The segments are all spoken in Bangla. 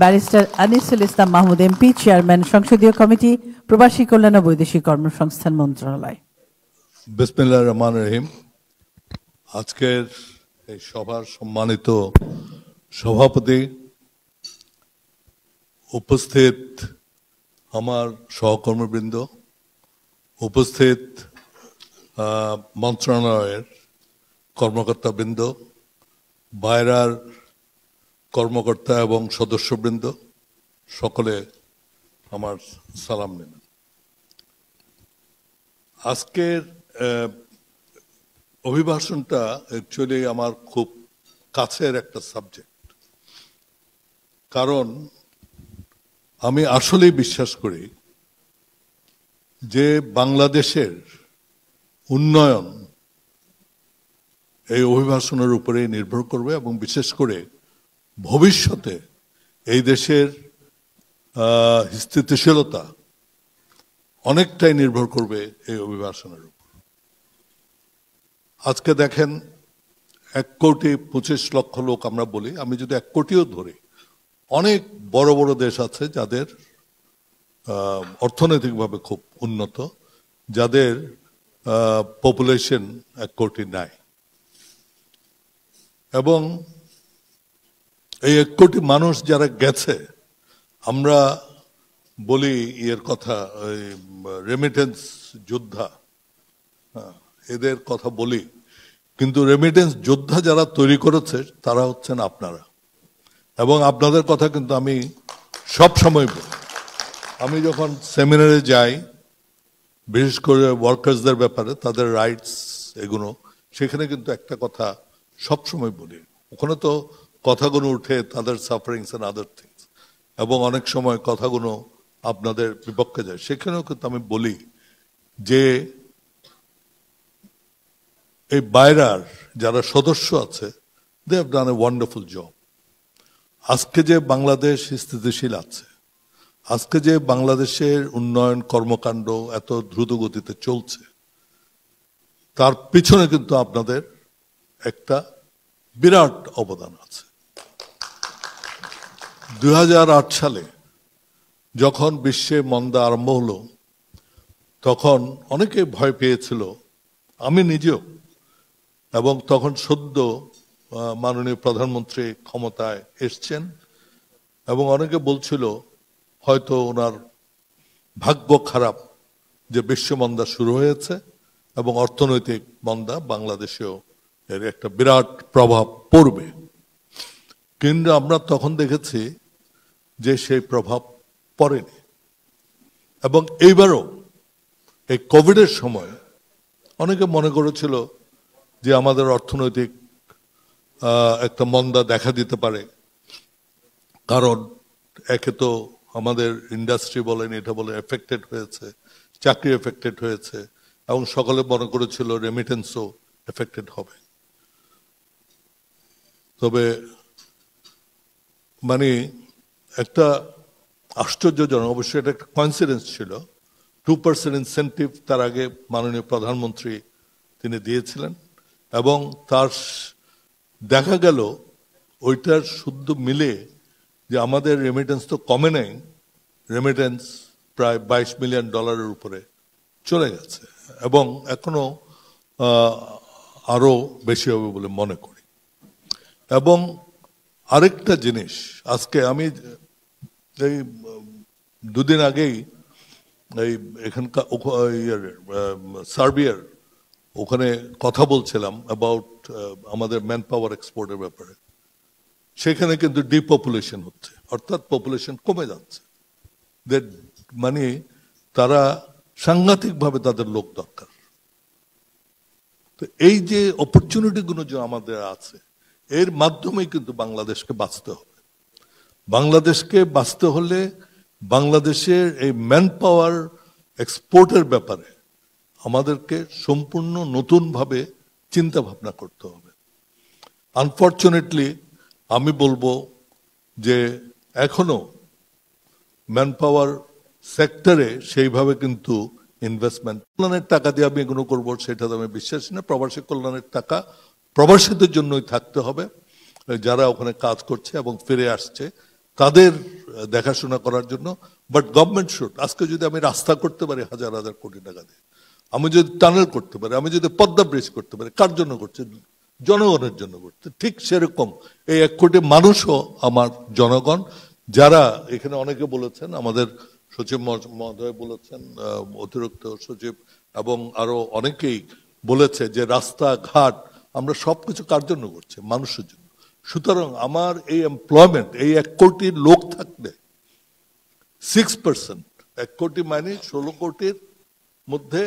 Barrister Anisul Islam Mahmud, MP, chairman সংসদীয় কমিটি, প্রবাসী কল্যাণ ও বৈদেশিক কর্মসংস্থান মন্ত্রণালয়। বিসমিল্লাহ রহমান রহিম। আজকের এই সভার সম্মানিত সভাপতি উপস্থিত আমার সহকর্মীবৃন্দ, উপস্থিত মন্ত্রণালয়ের কর্মকর্তাবৃন্দ, বাইরার কর্মকর্তা এবং সদস্যবৃন্দ, সকলে আমার সালাম নেবেন। আজকের অভিভাষণটা অ্যাকচুয়ালি আমার খুব কাছের একটা সাবজেক্ট কারণ আমি আসলেই বিশ্বাস করি যে বাংলাদেশের উন্নয়ন এই অভিভাষণের উপরেই নির্ভর করবে এবং বিশেষ করে ভবিষ্যতে এই দেশের স্থিতিশীলতা অনেকটাই নির্ভর করবে এই অভিবাসনের উপর। আজকে দেখেন, এক কোটি পঁচিশ লক্ষ লোক আমরা বলি, আমি যদি এক কোটিও ধরি, অনেক বড় বড় দেশ আছে যাদের অর্থনৈতিকভাবে খুব উন্নত, যাদের পপুলেশন এক কোটি নাই। এবং এই এক কোটি মানুষ যারা গেছে আমরা বলি ইয়ের কথা ওই রেমিটেন্স যোদ্ধা। হ্যাঁ, এদের কথা বলি। কিন্তু রেমিটেন্স যোদ্ধা যারা তৈরি করেছে তারা হচ্ছেন আপনারা। এবং আপনাদের কথা কিন্তু আমি সব সময় বলি। আমি যখন সেমিনারে যাই বিশেষ করে ওয়ার্কার্সদের ব্যাপারে তাদের রাইটস এগুলো সেখানে কিন্তু একটা কথা সব সময় বলি। ওখানে তো কথাগুলো উঠে তাদের সাফারিংস এন্ড আদার থিংস এবং অনেক সময় কথাগুলো আপনাদের বিপক্ষে যায়। সেখানেও কিন্তু আমি বলি যে, এই বাইরার যারা সদস্য আছে they have done a wonderful job আজকে যে বাংলাদেশ স্থিতিশীল আছে, আজকে যে বাংলাদেশের উন্নয়ন কর্মকাণ্ড এত দ্রুত গতিতে চলছে, তার পিছনে কিন্তু আপনাদের একটা বিরাট অবদান আছে। দু হাজার আট সালে যখন বিশ্বে মন্দা আরম্ভ হলো, তখন অনেকে ভয় পেয়েছিল, আমি নিজেও, এবং তখন সদ্য মাননীয় প্রধানমন্ত্রী ক্ষমতায় এসছেন, এবং অনেকে বলছিল, হয়তো ওনার ভাগ্য খারাপ যে বিশ্ব মন্দা শুরু হয়েছে, এবং অর্থনৈতিক মন্দা বাংলাদেশেও এর একটা বিরাট প্রভাব পড়বে। কিন্তু আমরা তখন দেখেছি যে সেই প্রভাব পড়েনি। এবং এইবারও এই কোভিডের সময় অনেকে মনে করেছিল যে আমাদের অর্থনৈতিক একটা মন্দা দেখা দিতে পারে। কারণ একে তো আমাদের ইন্ডাস্ট্রি বলেন, এটা বলে এফেক্টেড হয়েছে, চাকরি এফেক্টেড হয়েছে, এবং সকলে মনে করেছিল রেমিটেন্সও এফেক্টেড হবে। তবে মানে একটা আশ্চর্যজনক, অবশ্যই এটা একটা কনসিডেন্স ছিল। টু পার্সেন্ট ইনসেন্টিভ তার আগে মাননীয় প্রধানমন্ত্রী তিনি দিয়েছিলেন এবং তার দেখা গেল ওইটার শুদ্ধ মিলে যে আমাদের রেমিটেন্স তো কমে নাই রেমিটেন্স প্রায় বাইশ মিলিয়ন ডলারের উপরে চলে গেছে এবং এখনও আরও বেশি হবে বলে মনে করি। এবং আরেকটা জিনিস, আজকে আমি এই দুদিন আগেই এই এখানকার সার্বিয়ার ওখানে কথা বলছিলাম অ্যাবাউট আমাদের ম্যান পাওয়ার এক্সপোর্টের ব্যাপারে। সেখানে কিন্তু ডিপপুলেশন হচ্ছে, অর্থাৎ পপুলেশন কমে যাচ্ছে। মানে তারা সাংঘাতিকভাবে তাদের লোক দরকার। তো এই যে অপরচুনিটিগুলো যে আমাদের আছে, এর মাধ্যমেই কিন্তু বাংলাদেশকে বাঁচতে হবে। বাংলাদেশকে বাঁচতে হলে বাংলাদেশের এই ম্যান পাওয়ার এক্সপোর্টের ব্যাপারে আমাদেরকে সম্পূর্ণ নতুনভাবে চিন্তা ভাবনা করতে হবে। আনফর্চুনেটলি আমি বলব যে এখনও ম্যান পাওয়ার সেক্টরে সেইভাবে কিন্তু ইনভেস্টমেন্ট কল্যাণের টাকা দিয়ে আমি এগুলো করব, সেটা তো আমি বিশ্বাসী না। প্রবাসী কল্যাণের টাকা প্রবাসীদের জন্যই থাকতে হবে। যারা ওখানে কাজ করছে এবং ফিরে আসছে তাদের দেখাশোনা করার জন্য বাট গভর্নমেন্ট শুড আজকে যদি আমি রাস্তা করতে পারি হাজার হাজার কোটি টাকা দিয়ে, আমি যদি টানেল করতে পারি, আমি যদি পদ্মা ব্রিজ করতে পারি, কার জন্য করছে? জনগণের জন্য করছে। ঠিক সেরকম এই এক কোটি মানুষও আমার জনগণ, যারা এখানে অনেকে বলেছেন, আমাদের সচিব মহোদয় বলেছেন অতিরিক্ত সচিব এবং আরও অনেকেই বলেছে যে রাস্তা ঘাট আমরা সবকিছু কার জন্য করছি? মানুষের জন্য। সুতরাং আমার এই এমপ্লয়মেন্ট এই এক কোটি লোক থাকলে সিক্স পার্সেন্ট এক কোটি মানে ষোলো কোটির মধ্যে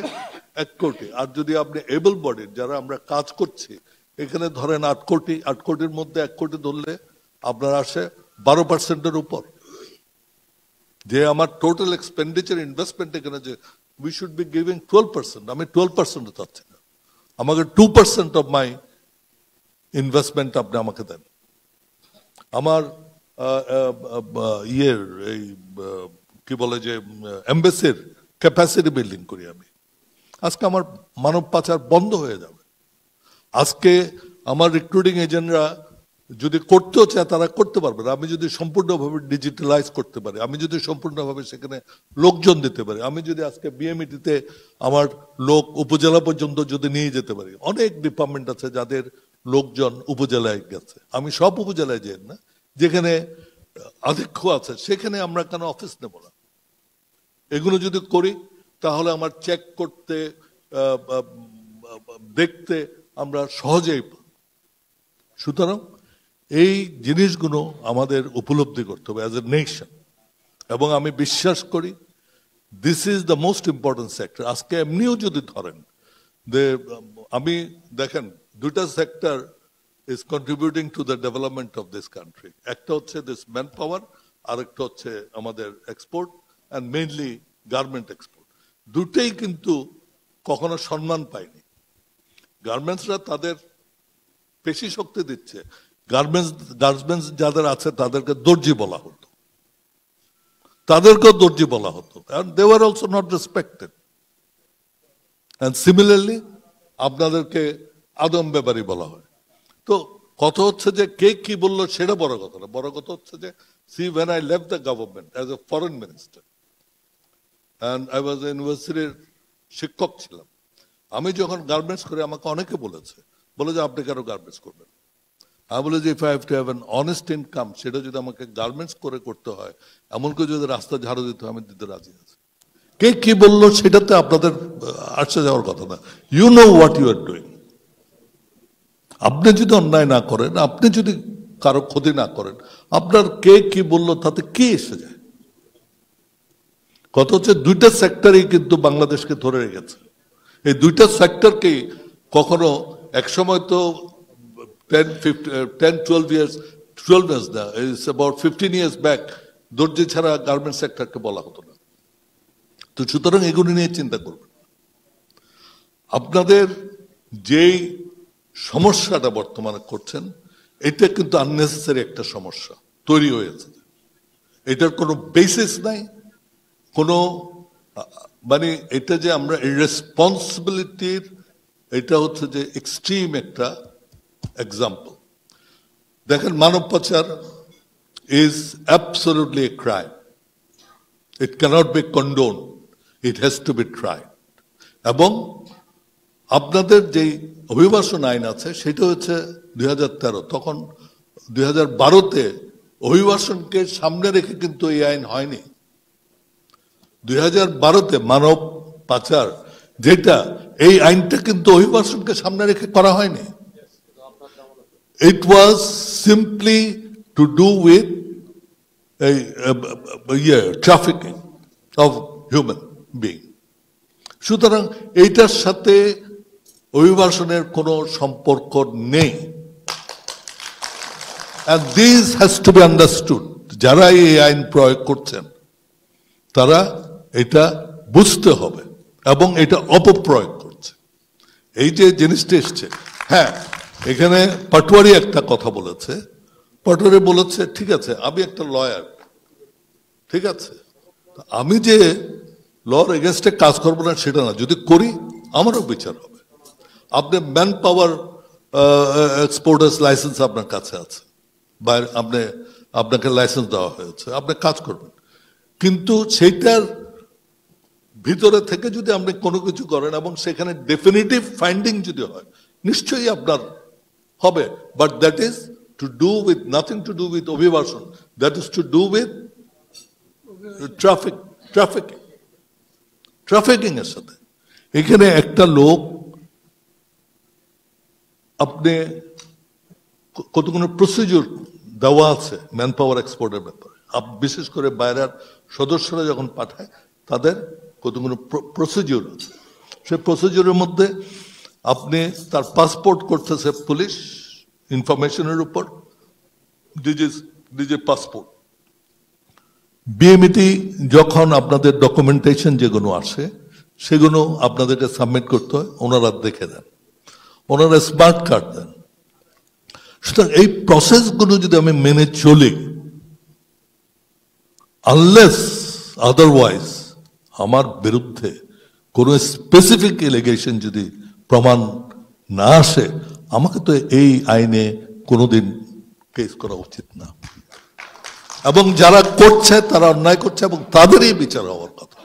এক কোটি। আর যদি আপনি এবল বডির যারা আমরা কাজ করছি, এখানে ধরেন আট কোটি, আট কোটির মধ্যে এক কোটি ধরলে আপনার আসে বারো পার্সেন্টের উপর। যে আমার টোটাল এক্সপেন্ডিচার ইনভেস্টমেন্ট এখানে যে we should be giving twelve percent আমি টুয়েলভ পার্সেন্ট চাচ্ছি না। আমাকে two percent of my investment আপনি আমাকে দেন। আমার ইয়ের এই কি বলে যে এম্বাসির ক্যাপাসিটি বিল্ডিং করি আমি। আজকে আমার মানব পাচার বন্ধ হয়ে যাবে। আজকে আমার রিক্রুটিং এজেন্টরা যদি করতেও চায়, তারা করতে পারবে না। আমি যদি সম্পূর্ণভাবে ডিজিটালাইজ করতে পারি, আমি যদি সম্পূর্ণভাবে সেখানে লোকজন দিতে পারি, আমি যদি আজকে বিএমইটিতে আমার লোক উপজেলা পর্যন্ত যদি নিয়ে যেতে পারি, অনেক ডিপার্টমেন্ট আছে যাদের লোকজন উপজেলায় গেছে। আমি সব উপজেলায় যাই না। যেখানে আধিক্য আছে, সেখানে আমরা কেন অফিস নেব না? এগুলো যদি করি, তাহলে আমার চেক করতে দেখতে আমরা সহজেই সুতরাং এই জিনিসগুলো আমাদের উপলব্ধি করতে হবে অ্যাজ এ নেশন এবং আমি বিশ্বাস করি this is the most important sector আজকে এমনিও যদি ধরেন যে, আমি দেখেন দুটা sector is contributing to the development of this country একটা হচ্ছে দিস ম্যান পাওয়ার আর একটা হচ্ছে আমাদের export and mainly garment export দুটেই কিন্তু কখনো সম্মান পায়নি। গার্মেন্টসরা তাদের পেশি শক্তি দিচ্ছে। গার্মেন্টস গার্মেন্টস যাদের আছে, তাদেরকে দর্জি বলা হতো। তাদেরকেও দর্জি বলা হতো। They were also not respected and similarly আপনাদেরকে আদম ব্যাপারী বলা হয়। তো কথা হচ্ছে যে কে কি বলল সেটা বড় কথা না। বড় কথা হচ্ছে যে see when I Lev the government as a foreign minister and I was ইউনিভার্সিটির শিক্ষক ছিলাম, আমি যখন গার্মেন্টস করে আমাকে অনেকে বলেছে, বলে যে, আপনি কেন গার্মেন্টস করবেন? আমি বলে যে if I have to have an honest income সেটা যদি আমাকে গার্মেন্টস করে করতে হয়, এমন করে যদি রাস্তা ঝাড়ু দিতে হয়, আমি দিতে রাজি আছি। কে কি বলল সেটাতে আপনাদের আসতে যাওয়ার কথা না। You know what you are doing আপনি যদি অন্যায় না করেন, আপনি যদি কারও ক্ষতি না করেন, আপনার কে কি বলল তাতে কি এসে যায়? কত হচ্ছে দুইটা সেক্টরই কিন্তু বাংলাদেশকে ধরে রেখেছে। এই দুইটা সেক্টরকে কখনো একসময় তো ten fifty ten twelve years twelve years না it's about fifteen years back দর্জি ছাড়া গার্মেন্ট সেক্টরকে বলা হতো না। তো সুতরাং এগুলি নিয়ে চিন্তা করবেন। আপনাদের যেই সমস্যাটা বর্তমানে করছেন, এটা কিন্তু আননেসেসারি একটা সমস্যা, তৈরি হয়েছে। এটার কোনো বেসিস নাই, কোনো মানে এটা যে আমরা রেসপন্সিবিলিটির এটা হচ্ছে যে এক্সট্রিম একটা এক্সাম্পল দেখেন, মানব পাচার is absolutely a crime it cannot be condone it has to be try এবং আপনাদের যেই অভিবাসন আইন আছে, সেটা হচ্ছে দুই হাজার তেরো। তখন দুই হাজার বারোতে অভিবাসনকে সামনে রেখে কিন্তু এই আইন হয়নি। দুই হাজার বারোতে মানব পাচার, যেটা এই আইনটা কিন্তু অভিবাসনকে সামনে রেখে করা হয়নি। It was simply to do with ইয়ে ট্রাফিকিং অফ হিউম্যান বিং সুতরাং এইটার সাথে অভিবাসনের কোনো সম্পর্ক নেই। This has to be understood. যারা এই আইন প্রয়োগ করছেন, তারা এটা বুঝতে হবে এবং এটা অপপ্রয়োগ করছে। এই যে জিনিসটা এসছে হ্যাঁ এখানে পাটোয়ারি একটা কথা বলেছে। পাটোয়ারি বলেছে, ঠিক আছে, আমি একটা লয়ার ঠিক আছে। আমি যে লর এগেনস্টে কাজ করব না, সেটা না। যদি করি, আমারও বিচার হবে। আপনি ম্যান পাওয়ার এক্সপোর্টার্স লাইসেন্স আপনার কাছে আছে। বাইরে আপনি, আপনাকে লাইসেন্স দেওয়া হয়েছে। আপনি কাজ করবেন। কিন্তু সেইটার ভিতরে থেকে যদি আপনি কোনো কিছু করেন এবং সেখানে ডেফিনেটিভ ফাইন্ডিং যদি হয়, নিশ্চয়ই আপনার হবে। But that is to do with nothing to do with অভিবাসন। That is to do with traffic trafficking trafficking এর সাথে। এখানে একটা লোক আপনি কতগুলো প্রসিডিউর দেওয়া আছে ম্যান পাওয়ার এক্সপোর্টের ব্যাপারে বিশেষ করে বাইরের সদস্যরা যখন পাঠায়, তাদের কতগুলো প্রসিডিউর আছে? সেই প্রসিডিউরের মধ্যে আপনি তার পাসপোর্ট করতেছে পুলিশ ইনফরমেশনের উপর দিজ পাসপোর্ট বিএমইটি যখন আপনাদের ডকুমেন্টেশন যেগুলো আসে, সেগুলো আপনাদেরকে সাবমিট করতে হয়, ওনারা দেখে দেন ওনারা স্মার্ট কার্ড দেন। সুতরাং এই প্রসেসগুলো যদি আমি মেনে চলি আনলেস আদারওয়াইজ আমার বিরুদ্ধে কোনো স্পেসিফিক এলিগেশন যদি প্রমাণ না আসে, আমাকে তো এই আইনে কোনোদিন কেস করা উচিত না। এবং যারা করছে, তারা অন্যায় করছে এবং তাদেরই বিচার হওয়ার কথা।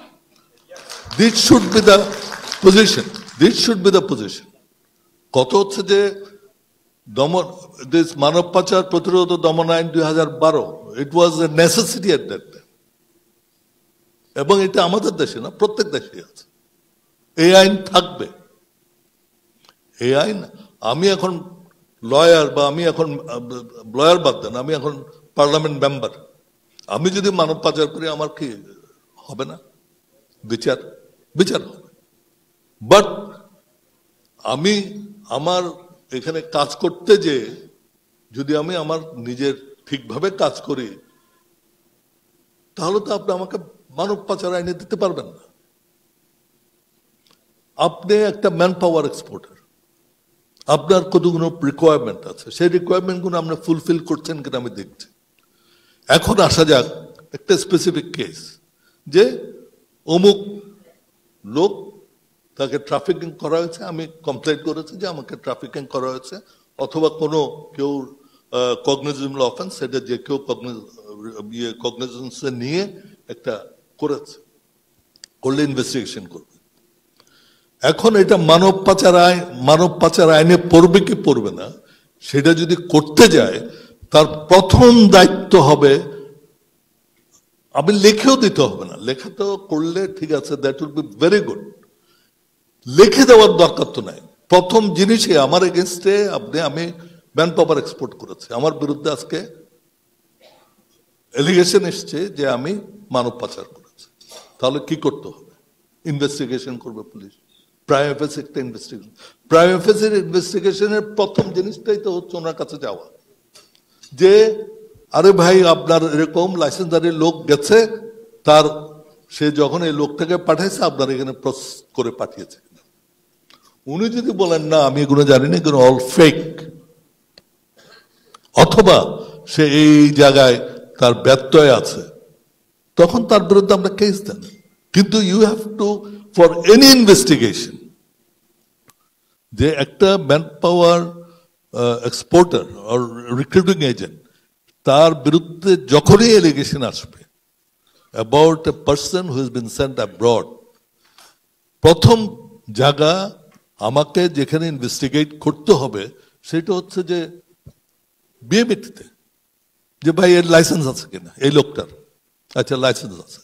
This should be the position this should be the position কত হচ্ছে যে দমন দিস মানব পাচার প্রতিরোধ দমন আইন দুই হাজার বারো ইট ওয়াজ এ নেসেসিটি এট দ্যাট এবং এটা আমাদের দেশে না, প্রত্যেক দেশে আছে। এই আইন থাকবে। এই আইন, আমি এখন লয়ার বা আমি এখন লয়ার বাদ দেন, আমি এখন পার্লামেন্ট মেম্বার আমি যদি মানব পাচার করি, আমার কি হবে না? বিচার বিচার হবে। বাট আমি আমার এখানে কাজ করতে যে, যদি আমি আমার নিজের ঠিকভাবে কাজ করি, তাহলে তো আপনি আমাকে মানব পাচার আইনে দিতে পারবেন না। আপনি একটা ম্যান পাওয়ার এক্সপোর্টার আপনার কতগুলো রিকোয়ারমেন্ট আছে? সেই রিকোয়ারমেন্টগুলো আপনি ফুলফিল করছেন কিনা আমি দেখছি। এখন আসা যাক একটা স্পেসিফিক কেস যে অমুক লোক তাকে ট্রাফিকিং করা হয়েছে, আমি কমপ্লেন করেছি যে আমাকে ট্রাফিকিং করা হয়েছে, অথবা কোনো কেউ কগনিজম অফেন্স সেটা যে কেউ ইয়ে কগনিজেন্সে নিয়ে একটা করেছে, করলে ইনভেস্টিগেশন করবে। এখন এটা মানব পাচার আইন, মানব পাচার আইনে পড়বে কি পড়বে না, সেটা যদি করতে যায়, তার প্রথম দায়িত্ব হবে, আমি লিখেও দিতে হবে না লেখা তো করলে ঠিক আছে that will be very good লিখে দেওয়ার দরকার তো নাই। প্রথম জিনিসে আমার এগেনস্টে আপনি, আমি ম্যান পাওয়ার এক্সপোর্ট করেছি। আমার বিরুদ্ধে আজকে এলিগেশন এসছে যে আমি মানব পাচার করেছি। তাহলে কি করতে হবে? ইনভেস্টিগেশন করবে পুলিশ। প্রাইম অফিস একটা ইনভেস্টিগেশন প্রাইম অফিসের ইনভেস্টিগেশনের প্রথম জিনিসটাই তো হচ্ছে ওনার কাছে যাওয়া। যে, আরে ভাই, আপনার এরকম লাইসেন্সদারি লোক গেছে, তার, সে যখন এই লোকটাকে পাঠাইছে, আপনার এখানে প্রসেস করে পাঠিয়েছে। উনি যদি বলেন, না, আমি এগুলো জানি না এগুলো অল ফেক অথবা সে এই জায়গায় তার ব্যত্যয় আছে, তখন তার বিরুদ্ধে আমরা কেস দেন কিন্তু you have to for any investigation যে একটা ম্যান পাওয়ার এক্সপোর্টার আর রিক্রুটিং এজেন্ট তার বিরুদ্ধে যখনই এলিগেশন আসবে about a person who is been sent abroad প্রথম জায়গা আমাকে যেখানে ইনভেস্টিগেট করতে হবে, সেটা হচ্ছে যে বিএমিটিতে যে ভাই এর লাইসেন্স আছে কিনা, এই লোকটার। আচ্ছা লাইসেন্স আছে।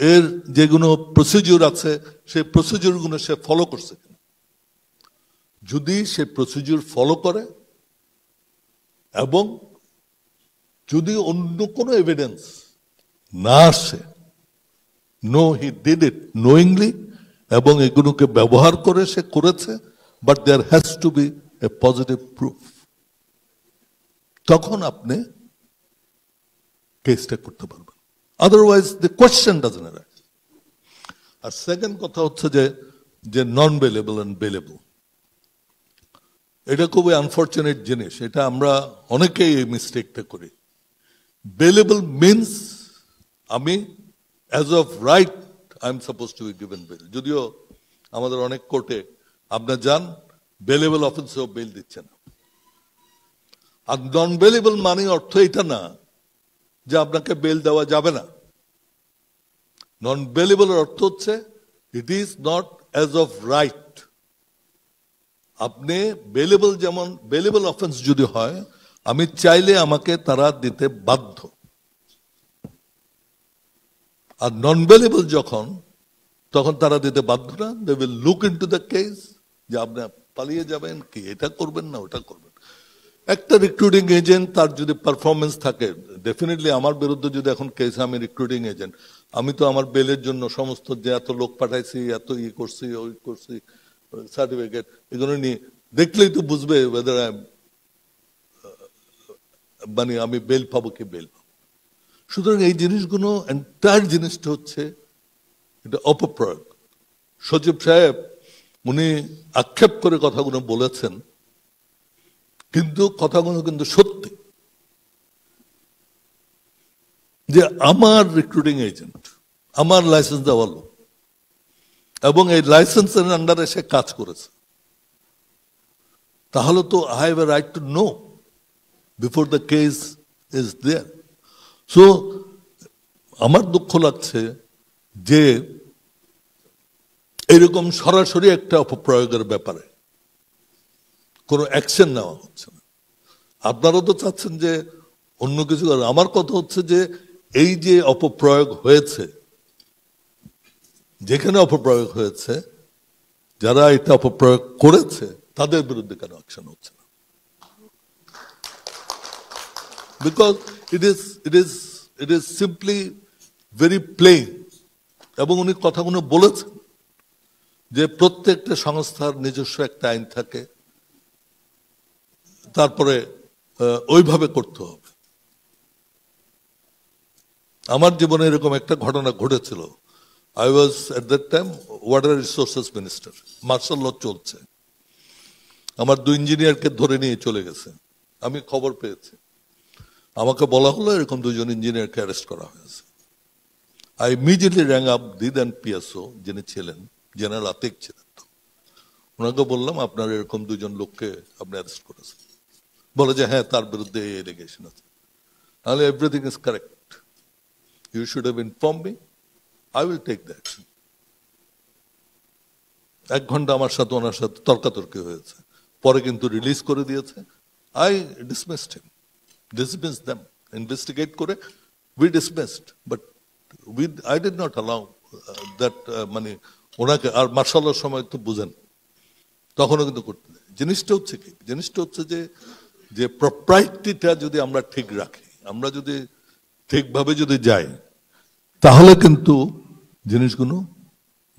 এর যেগুলো প্রসিডিউর আছে, সেই প্রসিডিউরগুলো সে ফলো করছে কিনা। যদি সে প্রসিডিউর ফলো করে, এবং যদি অন্য কোনো এভিডেন্স না আসে no he did it knowingly এবং এগুলোকে ব্যবহার করে সে করেছে but there has to be a positive proof তখন আপনি কেসটা করতে পারবেন। Otherwise the question doesn't R second কথা হচ্ছে যে যে নন বেলেবল অ্যান্ড বেলেবল এটা খুবই আনফর্চুনেট জিনিস। এটা আমরা অনেকেই এই মিস্টেকটা করি। বেলেবল মিনস আমি as of right I am suppose to be given bail যদিও আমাদের অনেক কোর্টে আপনার যান বেলেবল অফেন্সেও বেল দিচ্ছে না। আর নন বেলেবল মানে অর্থ এটা না যে আপনাকে বেল দেওয়া যাবে না। নন বেলেবল অর্থ হচ্ছে it is not as of right আপনি বেলেবল যেমন বেলেবল অফেন্স যদি হয়, আমি চাইলে আমাকে তারা দিতে বাধ্য। আর নন ভেলেবল যখন, তখন তারা দিতে বাধ্য না। They will look into the case যে আপনি পালিয়ে যাবেন, কি এটা করবেন না, ওটা করবেন। একটা রিক্রুটিং এজেন্ট তার যদি পারফরমেন্স থাকে ডেফিনেটলি আমার বিরুদ্ধে যদি এখন কেস আমি রিক্রুটিং এজেন্ট আমি তো আমার বেলের জন্য সমস্ত যে এত লোক পাঠাইছি, এত ই করছি, ওই করছি সার্টিফিকেট এগুলো নিয়ে দেখলেই তো বুঝবে ওয়েদার মানে আমি বেল পাবো কি বেল পাবো। সুতরাং এই জিনিসগুলো এন্টায়ার জিনিসটা হচ্ছে এটা অপপ্রয়োগ। সচিব সাহেব, উনি আক্ষেপ করে কথাগুলো বলেছেন, কিন্তু কথাগুলো কিন্তু সত্যি। যে আমার রিক্রুটিং এজেন্ট আমার লাইসেন্স দেওয়া লোক, এবং এই লাইসেন্সের আন্ডারে সে কাজ করেছে, তাহলে তো I have a right to know before the case is there so আমার দুঃখ লাগছে যে এরকম সরাসরি একটা অপপ্রয়োগের ব্যাপারে কোনো অ্যাকশন নেওয়া হচ্ছে না আপনারা তো চাচ্ছেন যে অন্য কিছু। আমার কথা হচ্ছে যে এই যে অপপ্রয়োগ হয়েছে, যেখানে অপপ্রয়োগ হয়েছে, যারা এটা অপপ্রয়োগ করেছে, তাদের বিরুদ্ধে কেন অ্যাকশন হচ্ছে না because it is it is it is simply very plain এবং উনি কথাগুলো বলেছেন যে প্রত্যেকটা সংস্থার নিজস্ব একটা আইন থাকে। তারপরে ওইভাবে করতে হবে। আমার জীবনে এরকম একটা ঘটনা ঘটেছিল। I was at that time water resources minister martial law চলছে। আমার দুই ইঞ্জিনিয়ারকে ধরে নিয়ে চলে গেছে। আমি খবর পেয়েছি। আমাকে বলা হলো এরকম দুজন ইঞ্জিনিয়ারকে অ্যারেস্ট করা হয়েছে। I immediately rang up the then PSO যিনি ছিলেন, জেনারেল আতিক ছিলেন। তো ওনাকে বললাম, আপনার এরকম দুজন লোককে আপনি অ্যারেস্ট করেছেন। বলে যে হ্যাঁ তার বিরুদ্ধে এই এলিগেশন আছে। তাহলে everything is correct you should have inform me I will take the action এক ঘণ্টা আমার সাথে, ওনার সাথে তর্কাতর্কি হয়েছে। পরে কিন্তু রিলিজ করে দিয়েছে। I dismissed him dismiss them, investigate করে we dismissed, but we, I did not allow uh, that uh, মানে ওনাকে আর মার্শালের সময় তো বুঝেন। তখনও কিন্তু করতে জিনিসটা হচ্ছে কি? জিনিসটা হচ্ছে যে যে প্রপ্রাইটিটা যদি আমরা ঠিক রাখি আমরা যদি ঠিকভাবে যদি যাই তাহলে কিন্তু জিনিসগুলো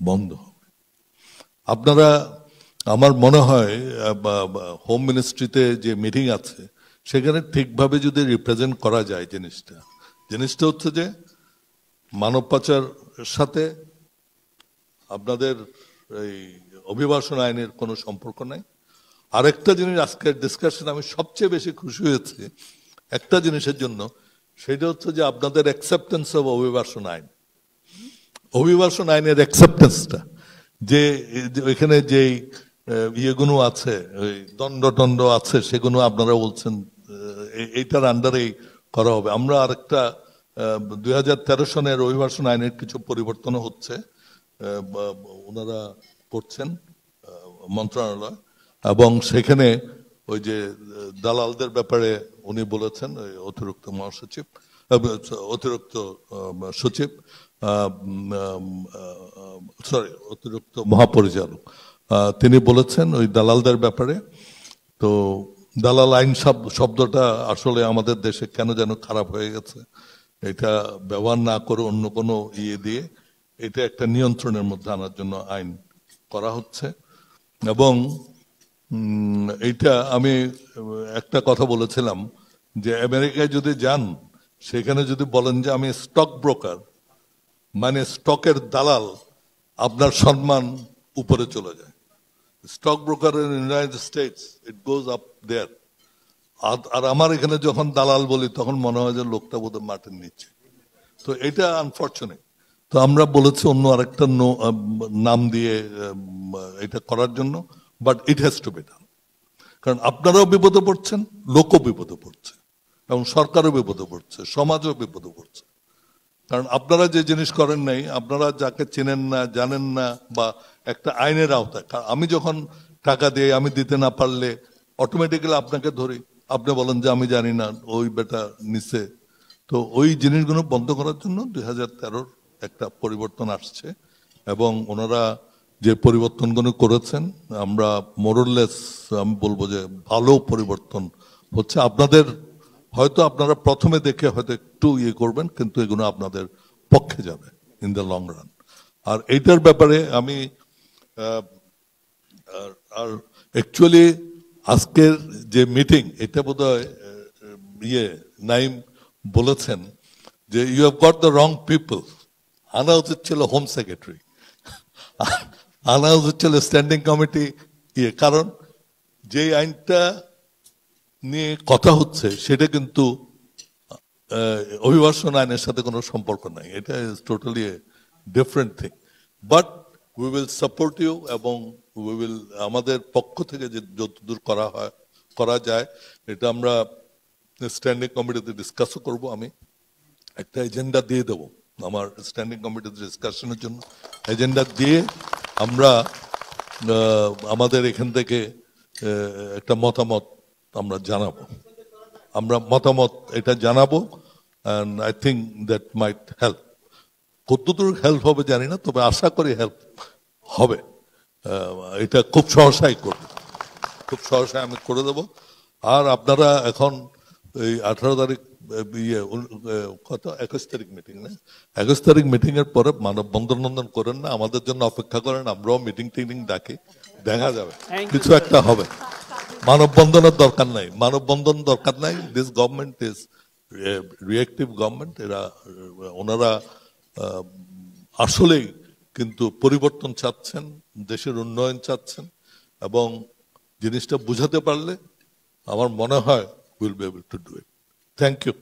বন্ধ হবে। আপনারা আমার মনে হয় হোম মিনিস্ট্রিতে যে মিটিং আছে সেখানে ঠিকভাবে যদি রিপ্রেজেন্ট করা যায় জিনিসটা। জিনিসটা হচ্ছে যে মানব পাচার সাথে আপনাদের এই অভিবাসন আইনের কোনো সম্পর্ক নাই। আরেকটা জিনিস আজকের ডিসকাশন আমি সবচেয়ে বেশি খুশি হয়েছি একটা জিনিসের জন্য, সেটা হচ্ছে যে আপনাদের অ্যাকসেপ্টেন্স অব অভিবাসন আইন। অভিবাসন আইনের অ্যাকসেপ্টেন্সটা যে এখানে যেই ইয়েগুলো আছে, ওই দণ্ড টণ্ড আছে, সেগুলো আপনারা বলছেন এইটার আন্ডারেই করা হবে। আমরা আরেকটা দুই হাজার তেরো সনের অভিবাসন আইনের কিছু পরিবর্তন হচ্ছে। ওনারা করছেন মন্ত্রণালয়। এবং সেখানে ওই যে, দালালদের ব্যাপারে উনি বলেছেন, ওই অতিরিক্ত মহাসচিব অতিরিক্ত সচিব সরি অতিরিক্ত মহাপরিচালক। তিনি বলেছেন ওই দালালদের ব্যাপারে। তো দালাল আইন শব- শব্দটা আসলে আমাদের দেশে কেন যেন খারাপ হয়ে গেছে? এটা ব্যবহার না করে অন্য কোনো ইয়ে দিয়ে এটা একটা নিয়ন্ত্রণের মধ্যে আনার জন্য আইন করা হচ্ছে। এবং এইটা আমি, একটা কথা বলেছিলাম যে আমেরিকায় যদি যান, সেখানে যদি বলেন যে আমি স্টক ব্রোকার মানে স্টকের দালাল, আপনার সম্মান উপরে চলে যায়। Stock broker in United States it goes up there আর আমার এখানে যখন দালাল বলি, তখন মনে হয় যে লোকটা বোধহয় মাটির নিচ্ছে তো এটা আনফর্চুনেট তো আমরা বলেছি অন্য আরেকটা নাম দিয়ে এটা করার জন্য but it has to be done কারণ আপনারাও বিপদে পড়ছেন, লোকও বিপদে পড়ছে। এবং সরকারও বিপদে পড়ছে, সমাজও বিপদে পড়ছে। কারণ আপনারা যে জিনিস করেন নাই, আপনারা যাকে চেনেন না, জানেন না, বা একটা আইনের আওতায়। কারণ আমি যখন টাকা দিয়ে আমি দিতে না পারলে অটোমেটিক্যালি আপনাকে ধরি। আপনি বলেন যে, আমি জানি না, ওই বেটা নিচে তো ওই জিনিসগুলো বন্ধ করার জন্য দুই হাজার তেরোর একটা পরিবর্তন আসছে এবং ওনারা যে পরিবর্তনগুলো করেছেন, আমরা মোরলেস আমি বলব যে ভালো পরিবর্তন হচ্ছে। আপনাদের হয়তো আপনারা প্রথমে দেখে হয়তো একটু ইয়ে করবেন, কিন্তু এগুলো আপনাদের পক্ষে যাবে ইন দ্য লং রান আর এইটার ব্যাপারে আমি আর- অ্যাকচুয়ালি আজকের যে মিটিং এটা বোধ হয় ইয়ে নাইম বলেছেন যে you have got the wrong people আনা উচিত ছিল হোম সেক্রেটারি। আনা উচিত ছিল স্ট্যান্ডিং কমিটি ইয়ে কারণ যে আইনটা নিয়ে কথা হচ্ছে, সেটা কিন্তু অভিবাসন আইনের সাথে কোনো সম্পর্ক নাই। এটা is totally different thing but we will support you এবং উই উইল আমাদের পক্ষ থেকে যে যতদূর করা হয়, করা যায়, এটা আমরা স্ট্যান্ডিং কমিটিতে ডিসকাসও করব আমি। একটা এজেন্ডা দিয়ে দেবো আমার স্ট্যান্ডিং কমিটিতে ডিসকাশনের জন্য। এজেন্ডা দিয়ে আমরা আমাদের এখান থেকে একটা মতামত আমরা জানাব। আমরা মতামত এটা জানাব and I think that might help কতদূর হেল্প হবে জানি না তবে আশা করি হেল্প হবে। এটা খুব সহসাই করবে। খুব সহসায় আমি করে দেব। আর আপনারা এখন এই আঠারো তারিখ ইয়ে কত? একুশ তারিখ মিটিং না? একুশ তারিখ মিটিং এর পরে মানব বন্ধন বন্ধন করেন না আমাদের জন্য অপেক্ষা করেন আমরাও মিটিং টিটিং ডাকি দেখা যাবে। কিছু একটা হবে। মানববন্ধনের দরকার নাই। মানববন্ধন দরকার নাই। This government is reactive government এরা, ওনারা আসলেই কিন্তু পরিবর্তন চাচ্ছেন, দেশের উন্নয়ন চাচ্ছেন, এবং জিনিসটা বুঝাতে পারলে আমার মনে হয় will be able to do it thank you